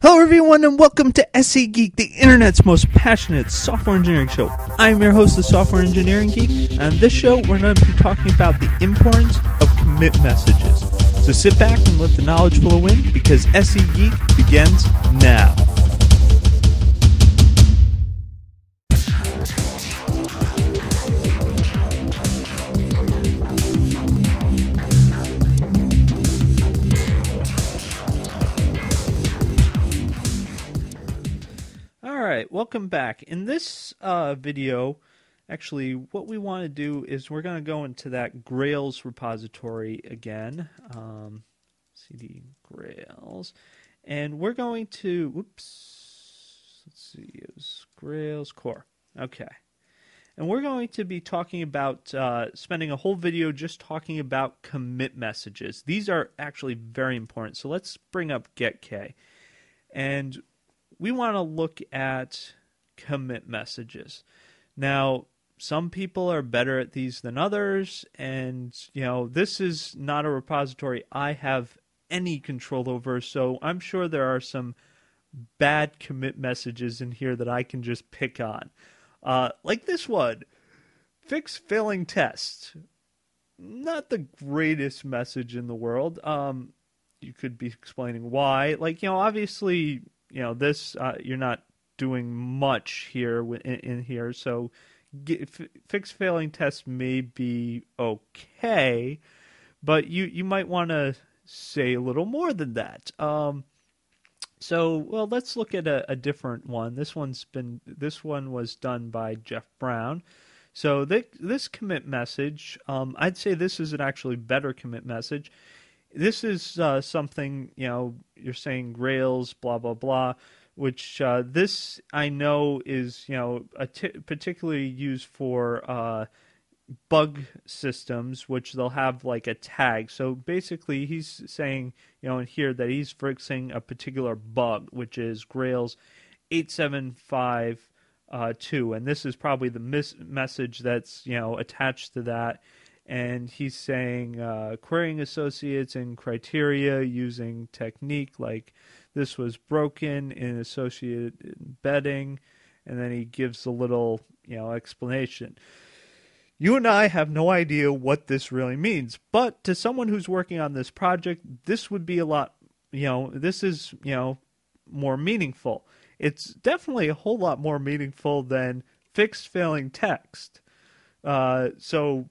Hello, everyone, and welcome to SE Geek, the internet's most passionate software engineering show. I'm your host, the Software Engineering Geek, and this show, we're going to be talking about the importance of commit messages. So sit back and let the knowledge flow in because SE Geek begins now. Welcome back. In this uh, video, actually, what we want to do is we're going to go into that Grails repository again. Um, CD Grails. And we're going to, whoops, let's see, it was Grails core. Okay. And we're going to be talking about, uh, spending a whole video just talking about commit messages. These are actually very important. So let's bring up gitk. And we want to look at commit messages. Now, some people are better at these than others, and you know, this is not a repository I have any control over, so I'm sure there are some bad commit messages in here that I can just pick on. Uh, like this one fix failing tests. Not the greatest message in the world. Um, you could be explaining why. Like, you know, obviously you know this uh, you're not doing much here in, in here. So get, f- fix failing tests may be okay but you you might want to say a little more than that. Um so well let's look at a, a different one. This one's been this one was done by jeff brown. So th- this commit message um, i'd say this is an actually better commit message this is uh, something you know you're saying Grails blah blah blah which uh, this I know is you know t- particularly used for uh, bug systems which they'll have like a tag. So basically he's saying you know in here that he's fixing a particular bug which is Grails 875 uh, 2 and this is probably the mis- message that's you know attached to that and he's saying uh, querying associates and criteria using technique like this was broken in associated embedding. And then he gives a little you know explanation. You and I have no idea what this really means but to someone who's working on this project this would be a lot you know this is you know more meaningful. It's definitely a whole lot more meaningful than fixed failing text. Uh, so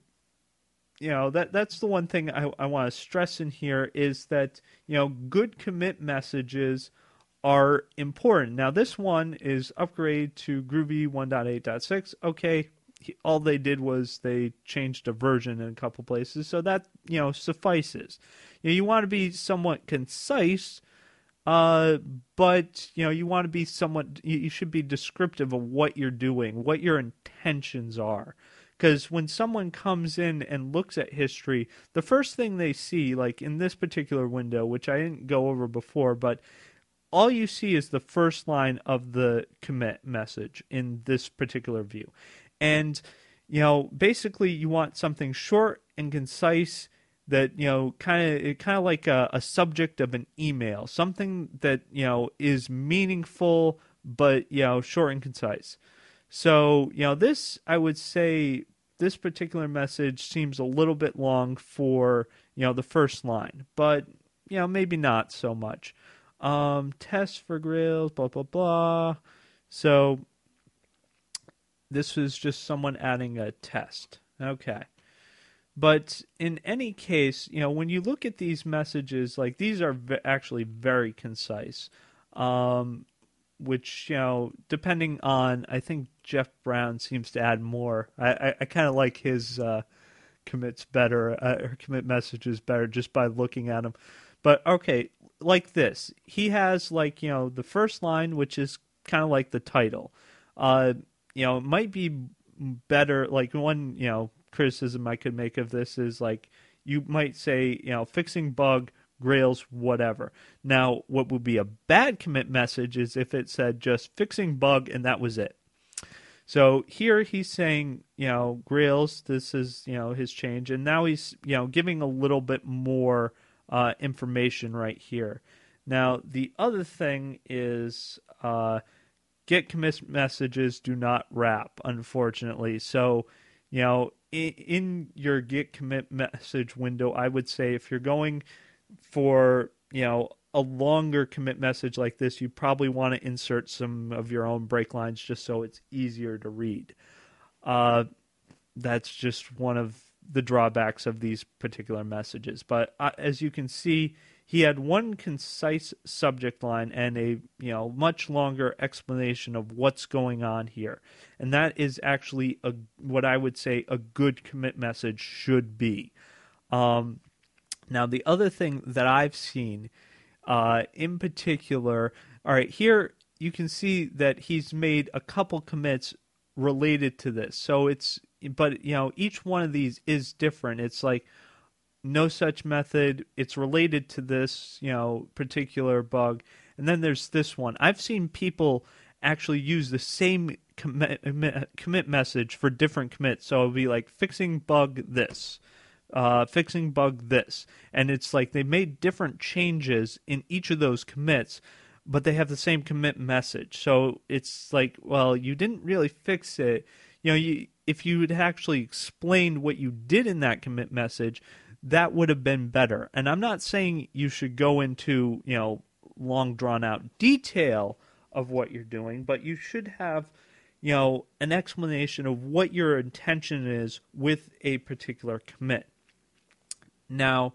you know that that's the one thing I, I want to stress in here is that you know good commit messages are important. Now this one is upgrade to Groovy 1.8.6. Okay, all they did was they changed a version in a couple places, so that you know suffices. You know, you want to be somewhat concise, uh, but you know you want to be somewhat. You, you should be descriptive of what you're doing, what your intentions are because when someone comes in and looks at history, the first thing they see, like in this particular window, which I didn't go over before, but all you see is the first line of the commit message in this particular view. And, you know, basically you want something short and concise that, you know, kind of kind of like a, a subject of an email, something that, you know, is meaningful but, you know, short and concise. So, you know, this, I would say, this particular message seems a little bit long for, you know, the first line, but, you know, maybe not so much. Um, test for Grails, blah, blah, blah. So, this was just someone adding a test. Okay. But in any case, you know, when you look at these messages, like these are v- actually very concise. Um, which you know, depending on, I think Jeff Brown seems to add more. I I, I kind of like his uh, commits better uh, commit messages better just by looking at them. But okay, like this, he has like you know the first line, which is kind of like the title. Uh, you know, it might be better. Like one, you know, criticism I could make of this is like you might say, you know, fixing bug Grails, whatever. Now, what would be a bad commit message is if it said just fixing bug and that was it. So here he's saying, you know, Grails, this is, you know, his change. And now he's, you know, giving a little bit more uh, information right here Now, the other thing is uh, git commit messages do not wrap, unfortunately. So, you know, in, in your git commit message window, I would say if you're going for, you know, a longer commit message like this, you probably want to insert some of your own break lines just so it's easier to read. Uh, that's just one of the drawbacks of these particular messages. But uh, as you can see, he had one concise subject line and a you know much longer explanation of what's going on here and that is actually a what i would say a good commit message should be um, now the other thing that i've seen uh, in particular all right here you can see that he's made a couple commits related to this so it's but you know each one of these is different it's like no such method. It's related to this, you know, particular bug. And then there's this one. I've seen people actually use the same commit, commit message for different commits. So it'll be like fixing bug this, uh, fixing bug this. And it's like they made different changes in each of those commits, but they have the same commit message. So it's like, well, you didn't really fix it. You know, you, if you had actually explained what you did in that commit message, that would have been better. And I'm not saying you should go into, you know, long drawn out detail of what you're doing, but you should have, you know, an explanation of what your intention is with a particular commit. Now,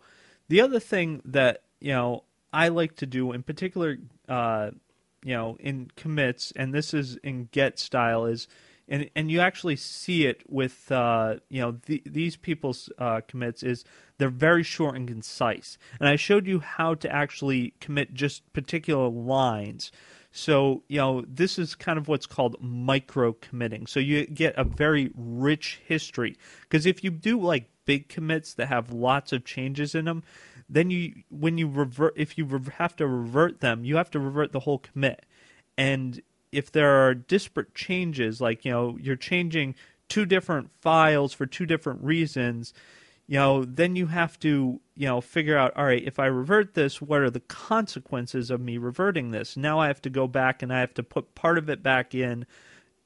the other thing that, you know, I like to do in particular, uh, you know, in commits, and this is in git style, is and and you actually see it with uh, you know the, these people's uh, commits is they're very short and concise. And I showed you how to actually commit just particular lines. So you know this is kind of what's called micro committing. So you get a very rich history because if you do like big commits that have lots of changes in them, then you when you revert if you have to revert them, you have to revert the whole commit. And if there are disparate changes, like you know you're changing two different files for two different reasons, you know, then you have to you know figure out all right if I revert this, what are the consequences of me reverting this? Now I have to go back and I have to put part of it back in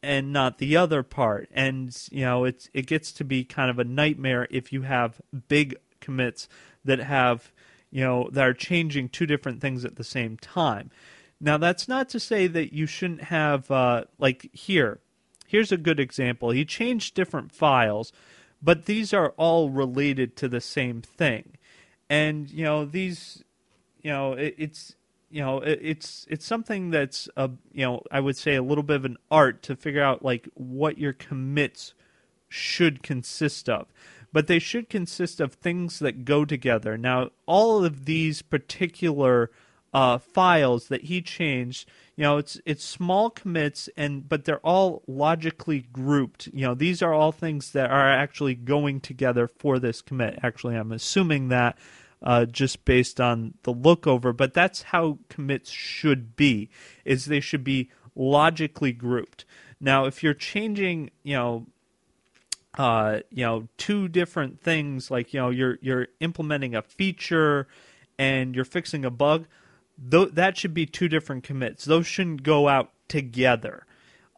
and not the other part and you know it's it gets to be kind of a nightmare if you have big commits that have you know that are changing two different things at the same time now, that's not to say that you shouldn't have, uh, like here, here's a good example. He changed different files, but these are all related to the same thing. And, you know, these, you know, it, it's, you know, it, it's it's something that's a you know I would say a little bit of an art to figure out like what your commits should consist of but they should consist of things that go together. Now, all of these particular uh, files that he changed. You know, it's it's small commits, and but they're all logically grouped. You know, these are all things that are actually going together for this commit. Actually, I'm assuming that uh, just based on the look over, but that's how commits should be. Is they should be logically grouped. Now, if you're changing, you know, uh, you know, two different things, like you know, you're you're implementing a feature and you're fixing a bug th- that should be two different commits. Those shouldn't go out together.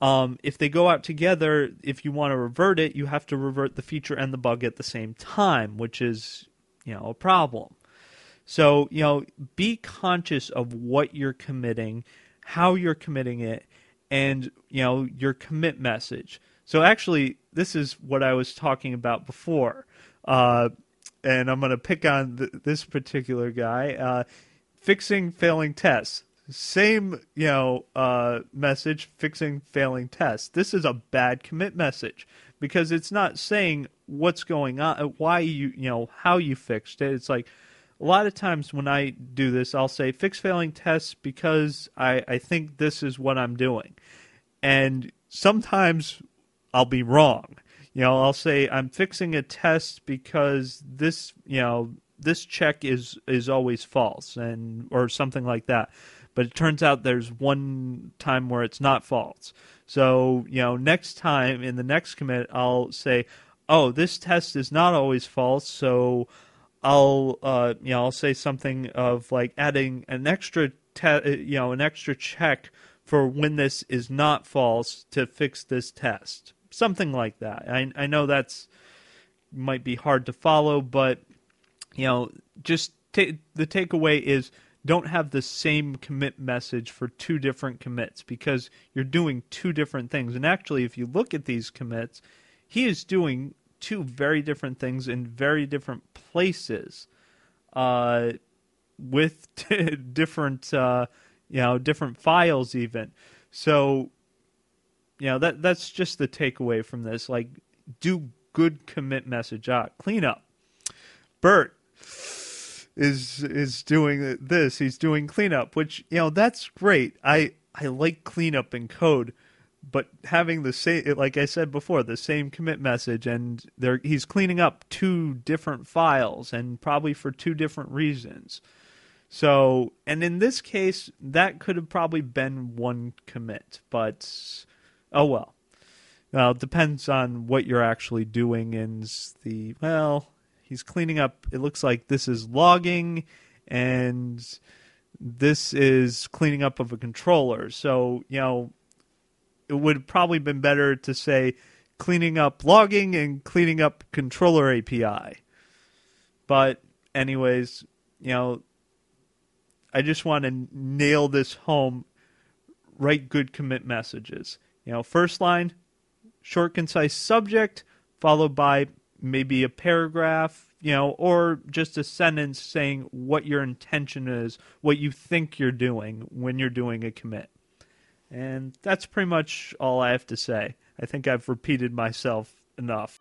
Um, if they go out together, if you want to revert it, you have to revert the feature and the bug at the same time, which is, you know, a problem. So, you know, be conscious of what you're committing, how you're committing it, and, you know, your commit message. So, actually, this is what I was talking about before. Uh, and I'm going to pick on th- this particular guy. Uh, fixing failing tests. Same, you know, uh, message, fixing failing tests. This is a bad commit message because it's not saying what's going on, why you, you know, how you fixed it. It's like a lot of times when I do this, I'll say fix failing tests because I, I think this is what I'm doing. And sometimes I'll be wrong. You know, I'll say I'm fixing a test because this, you know, this check is is always false and or something like that but it turns out there's one time where it's not false so you know next time in the next commit i'll say oh this test is not always false so i'll uh, you know i'll say something of like adding an extra te- you know, an extra check for when this is not false to fix this test. Something like that. I I know that's might be hard to follow, but you know, just t- the takeaway is don't have the same commit message for two different commits because you're doing two different things. And actually, if you look at these commits, he is doing two very different things in very different places uh, with t- different, uh, you know, different files even. So, you know, that that's just the takeaway from this. Like, do good commit message out. Clean up. Bert is is doing this. He's doing cleanup, which you know that's great. I I like cleanup in code, but having the same, like I said before, the same commit message, and there he's cleaning up two different files, and probably for two different reasons. So, and in this case, that could have probably been one commit, but oh well. Well, depends on what you're actually doing in the well, he's cleaning up it looks like this is logging and this is cleaning up of a controller. So, you know, it would probably been better to say cleaning up logging and cleaning up controller API. But anyways, you know, I just want to nail this home. Write good commit messages. You know, first line, short, concise subject, followed by maybe a paragraph, you know, or just a sentence saying what your intention is, what you think you're doing when you're doing a commit. And that's pretty much all I have to say. I think I've repeated myself enough.